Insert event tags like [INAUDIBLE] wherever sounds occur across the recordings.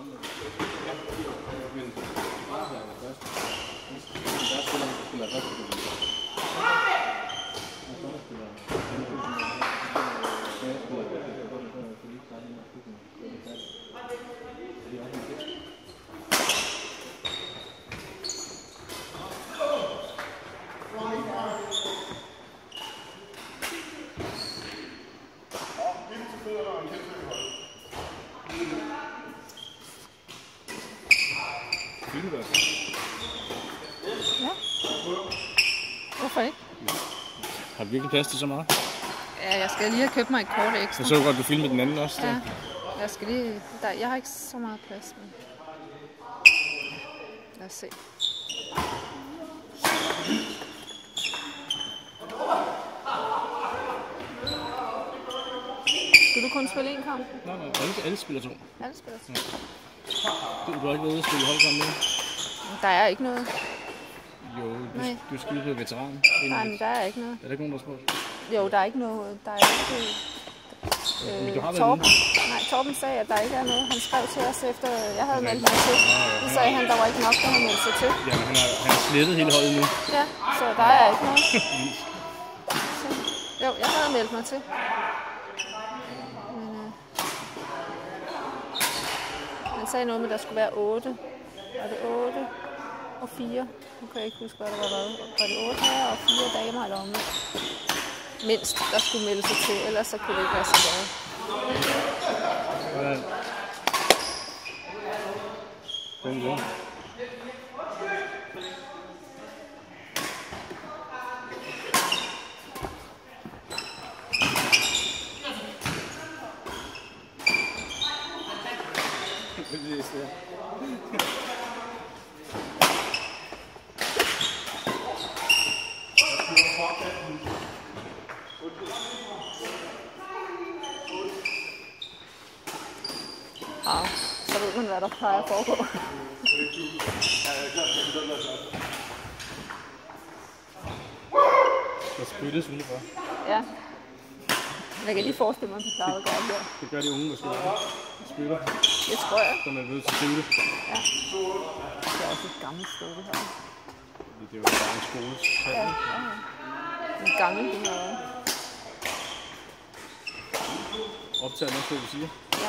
Ja. Hvorfor ikke? Har du virkelig plads til så meget? Ja, jeg skal lige have købt mig et kort ekstra. Jeg så godt, du filmede den anden også. Ja, Der. jeg skal lige... Der, jeg har ikke så meget plads, men... Lad os se. Skal du kun spille én kamp? Nå, nej, alle, alle spiller to. Alle spiller to. Du, du har ikke været ude at spille holdkamp nu? Der er ikke noget. Du, Nej. du skal på veteran. Nej, men der er ikke noget. Er der ikke nogen, der spurgt? Jo, der er ikke noget. Der er ikke... Øh, Men du har Torben, nej, Torben sagde, at der ikke er noget. Han skrev til os efter, jeg havde meldt mig til. Så sagde han, der var ikke nok, der havde meldt sig til. Jamen, han har, han har slettet hele holdet nu. Ja, så der er ikke noget. [LAUGHS] Så, jo, jeg havde meldt mig til. Men, øh, han sagde noget med, at der skulle være 8. Var det 8 og 4? Nu kan jeg ikke huske, hvad der var. Var det 8 her og 4 damer eller omvendt? Mindst, der skulle melde sig til, ellers så kunne det ikke være så godt. Hvordan? Kom. [LAUGHS] [LAUGHS] Ja, så ved man, hvad der plejer at foregå. Der spyttes udenfor. Ja. Jeg kan lige forestille mig, at det plejede at gøre her. Det gør de unge måske også. Spytter, Det tror jeg. som er ved til skole. Ja. Det er også et gammelt sted, det her. Det er jo bare en skole. Ja, ja. En gammel, det her. Optager nok, hvad du siger. Ja.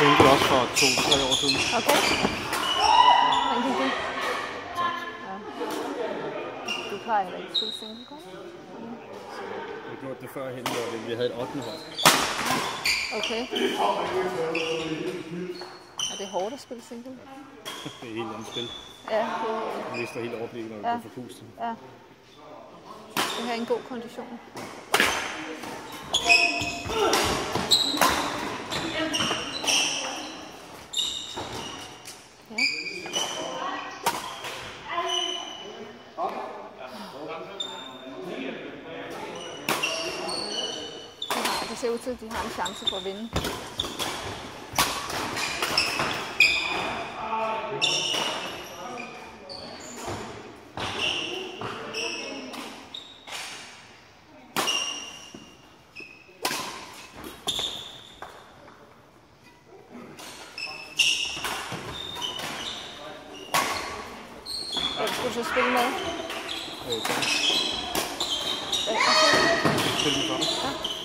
single også for to-tre år siden. Okay. Hvordan gik det? Tak. Ja. Du plejer heller ikke at spille single, godt? Jeg har gjort det førhen, hvor vi- vi havde et 8. hold. Okay. Er det hårdt at spille single? Det er et helt andet spil. Ja, det, Jeg mister helt overblikket, når vi Ja. går for pusten. ja. Du skal have en god kondition. CO2, die haben Chancen zu gewinnen. Skal du spille med? Øh, ja. Spille med